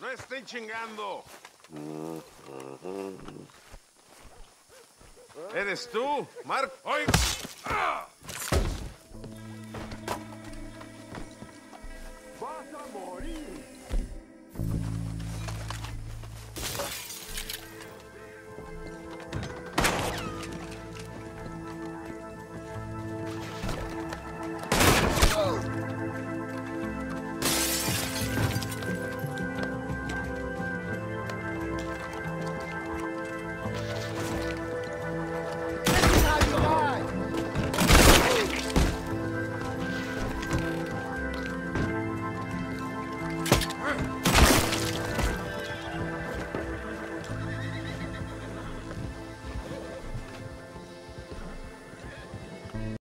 No estén chingando. ¿Eres tú, Mark? ¡Ay!